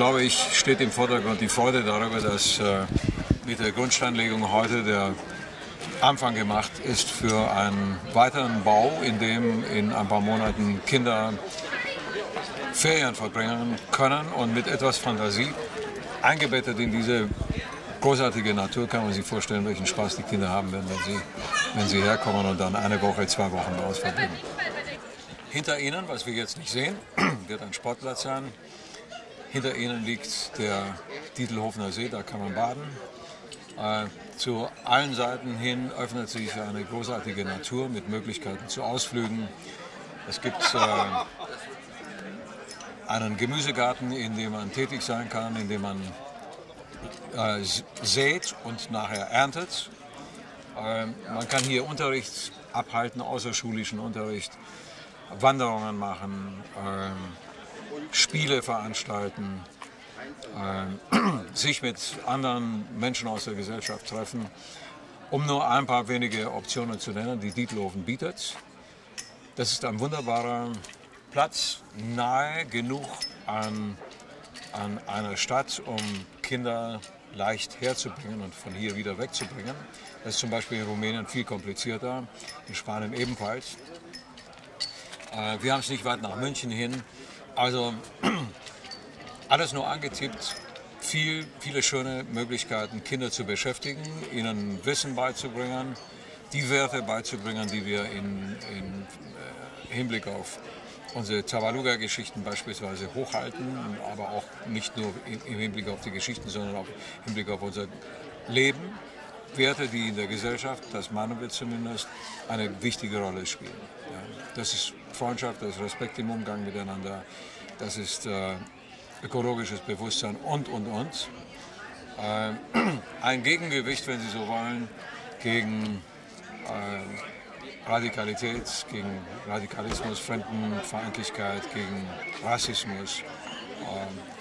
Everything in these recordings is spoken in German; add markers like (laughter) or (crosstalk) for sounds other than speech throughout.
Glaube ich, steht im Vordergrund die Freude darüber, dass äh, mit der Grundsteinlegung heute der Anfang gemacht ist für einen weiteren Bau, in dem in ein paar Monaten Kinder Ferien verbringen können und mit etwas Fantasie eingebettet in diese großartige Natur kann man sich vorstellen, welchen Spaß die Kinder haben werden, wenn sie, wenn sie herkommen und dann eine Woche, zwei Wochen uns verbringen. Hinter ihnen, was wir jetzt nicht sehen, wird ein Sportplatz sein. Hinter ihnen liegt der Dietelhofener See, da kann man baden. Äh, zu allen Seiten hin öffnet sich eine großartige Natur mit Möglichkeiten zu Ausflügen. Es gibt äh, einen Gemüsegarten, in dem man tätig sein kann, in dem man äh, sät und nachher erntet. Äh, man kann hier Unterricht abhalten, außerschulischen Unterricht, Wanderungen machen, äh, Spiele veranstalten, äh, (clears throat) sich mit anderen Menschen aus der Gesellschaft treffen, um nur ein paar wenige Optionen zu nennen, die Dietlofen bietet. Das ist ein wunderbarer Platz, nahe genug an, an einer Stadt, um Kinder leicht herzubringen und von hier wieder wegzubringen. Das ist zum Beispiel in Rumänien viel komplizierter, in Spanien ebenfalls. Äh, wir haben es nicht weit nach München hin. Also (clears throat) alles nur angetippt, viel, viele schöne Möglichkeiten, Kinder zu beschäftigen, ihnen Wissen beizubringen, die Werte beizubringen, die wir in, in äh, Hinblick auf unsere Tabaluga-Geschichten beispielsweise hochhalten, aber auch nicht nur im Hinblick auf die Geschichten, sondern auch im Hinblick auf unser Leben. Werte, die in der Gesellschaft, das meinen wir zumindest, eine wichtige Rolle spielen. Ja, das ist Freundschaft, das ist Respekt im Umgang miteinander, das ist äh, ökologisches Bewusstsein und, und, und. Äh, (clears throat) ein Gegengewicht, wenn Sie so wollen, gegen äh, Radikalität, gegen Radikalismus, Fremdenfeindlichkeit, gegen Rassismus. Äh,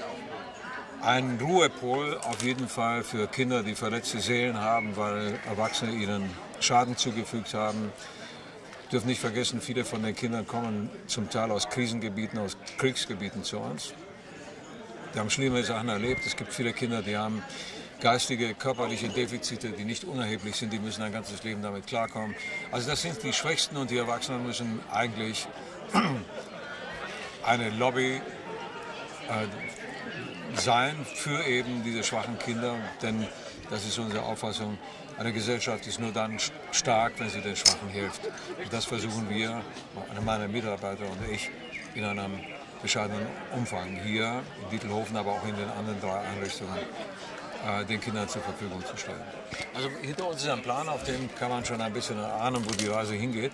ein Ruhepol auf jeden Fall für Kinder, die verletzte Seelen haben, weil Erwachsene ihnen Schaden zugefügt haben. Wir dürfen nicht vergessen, viele von den Kindern kommen zum Teil aus Krisengebieten, aus Kriegsgebieten zu uns. Die haben schlimme Sachen erlebt. Es gibt viele Kinder, die haben geistige, körperliche Defizite, die nicht unerheblich sind. Die müssen ein ganzes Leben damit klarkommen. Also das sind die Schwächsten und die Erwachsenen müssen eigentlich (clears throat) eine Lobby äh, sein für eben diese schwachen Kinder. Denn das ist unsere Auffassung. Eine Gesellschaft ist nur dann stark, wenn sie den Schwachen hilft. Und das versuchen wir, meine Mitarbeiter und ich, in einem bescheidenen Umfang hier in Dietelhofen, aber auch in den anderen drei Einrichtungen äh, den Kindern zur Verfügung zu stellen. Also hinter uns ist ein Plan, auf dem kann man schon ein bisschen erahnen, wo die Reise hingeht.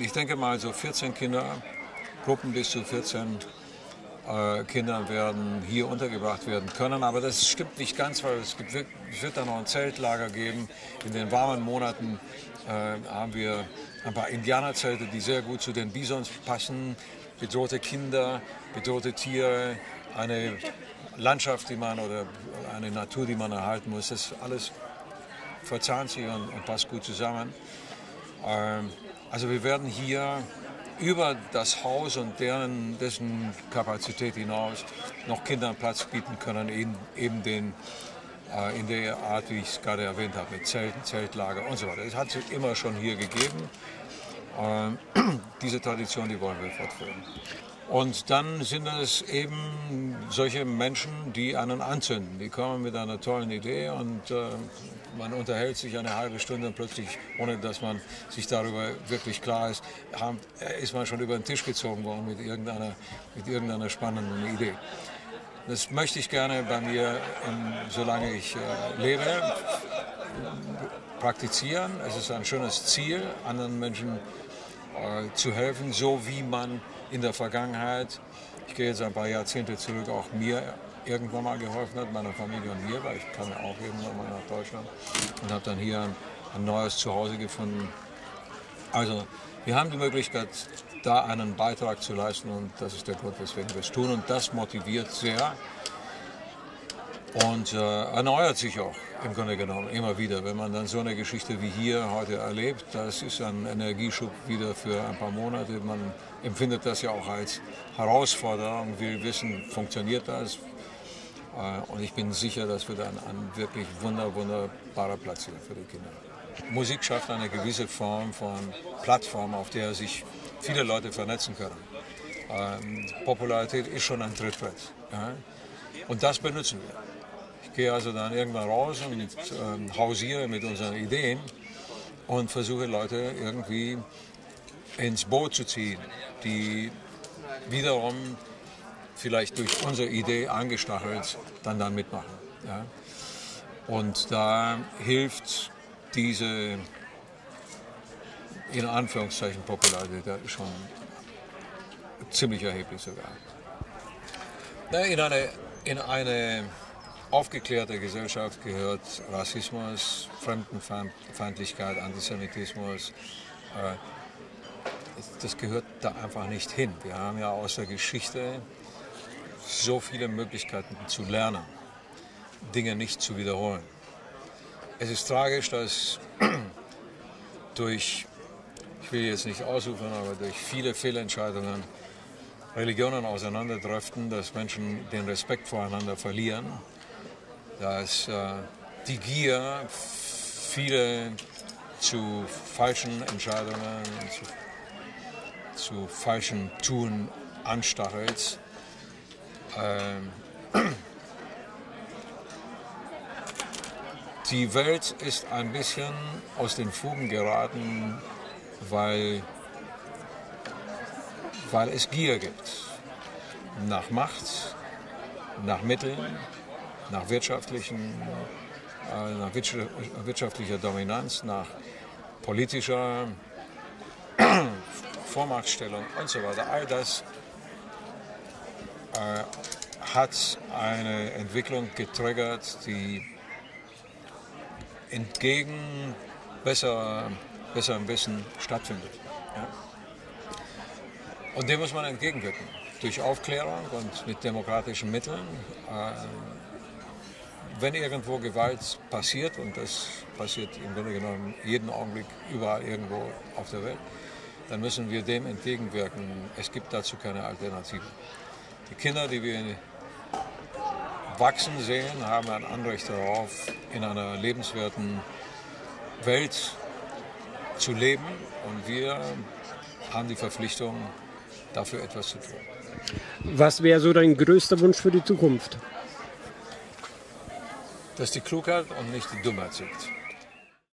Ich denke mal, so 14 Kinder, Gruppen bis zu 14 äh, Kinder werden hier untergebracht werden können. Aber das stimmt nicht ganz, weil es, gibt, wird dann noch ein Zeltlager geben. In den warmen Monaten äh, haben wir ein paar Indianerzelte, die sehr gut zu den Bisons passen bedrohte Kinder, bedrohte Tiere, eine Landschaft, die man oder eine Natur, die man erhalten muss. Das alles verzahnt sich und, und passt gut zusammen. Ähm, also wir werden hier über das Haus und deren, dessen Kapazität hinaus noch Kindern Platz bieten können, in eben den, äh, in der Art, wie ich es gerade erwähnt habe, mit Zelten, Zeltlager und so weiter. Es hat es immer schon hier gegeben. Ähm, (clears throat) diese Tradition, die wollen wir fortführen. Und dann sind es eben solche Menschen, die einen anzünden. Die kommen mit einer tollen Idee und äh, man unterhält sich eine halbe Stunde und plötzlich, ohne dass man sich darüber wirklich klar ist, haben, ist man schon über den Tisch gezogen worden mit irgendeiner, mit irgendeiner spannenden Idee. Das möchte ich gerne bei mir, in, solange ich äh, lebe, praktizieren. Es ist ein schönes Ziel, anderen Menschen äh, zu helfen, so wie man in der Vergangenheit, ich gehe jetzt ein paar Jahrzehnte zurück, auch mir irgendwann mal geholfen hat, meiner Familie und mir, weil ich kam ja auch irgendwann mal nach Deutschland und habe dann hier ein, ein neues Zuhause gefunden. Also wir haben die Möglichkeit, da einen Beitrag zu leisten und das ist der Grund, weswegen wir es tun und das motiviert sehr. Und äh, erneuert sich auch im Grunde genommen immer wieder. Wenn man dann so eine Geschichte wie hier heute erlebt, das ist ein Energieschub wieder für ein paar Monate. Man empfindet das ja auch als Herausforderung, will wissen, funktioniert das? Äh, und ich bin sicher, das wird ein, ein wirklich wunder, wunderbarer Platz hier für die Kinder. Musik schafft eine gewisse Form von Plattform, auf der sich viele Leute vernetzen können. Ähm, Popularität ist schon ein Trittbrett. Ja? Und das benutzen wir. Gehe also dann irgendwann raus und ähm, hausiere mit unseren Ideen und versuche Leute irgendwie ins Boot zu ziehen, die wiederum vielleicht durch unsere Idee angestachelt dann dann mitmachen. Ja? Und da hilft diese in Anführungszeichen Popularität schon ziemlich erheblich sogar. In eine, in eine aufgeklärte Gesellschaft gehört Rassismus, Fremdenfeindlichkeit, Antisemitismus. Äh, das gehört da einfach nicht hin. Wir haben ja aus der Geschichte so viele Möglichkeiten zu lernen, Dinge nicht zu wiederholen. Es ist tragisch, dass (clears throat) durch, ich will jetzt nicht ausufern, aber durch viele Fehlentscheidungen Religionen auseinanderdriften, dass Menschen den Respekt voreinander verlieren, dass äh, die Gier viele zu falschen Entscheidungen, zu, zu falschen Tun anstachelt. Ähm, die Welt ist ein bisschen aus den Fugen geraten, weil weil es Gier gibt. Nach Macht, nach Mitteln, nach, wirtschaftlichen, äh, nach wirtschaftlicher Dominanz, nach politischer (clears throat) Vormachtstellung und so weiter. All das äh, hat eine Entwicklung getriggert, die entgegen besser, besserem Wissen stattfindet. Ja. Und dem muss man entgegenwirken. Durch Aufklärung und mit demokratischen Mitteln. Äh, wenn irgendwo Gewalt passiert, und das passiert im Grunde genommen jeden Augenblick überall irgendwo auf der Welt, dann müssen wir dem entgegenwirken. Es gibt dazu keine Alternative. Die Kinder, die wir wachsen sehen, haben ein Anrecht darauf, in einer lebenswerten Welt zu leben. Und wir haben die Verpflichtung, dafür etwas zu tun. Was wäre so dein größter Wunsch für die Zukunft? Dass die Klugheit und nicht die Dummheit siegt.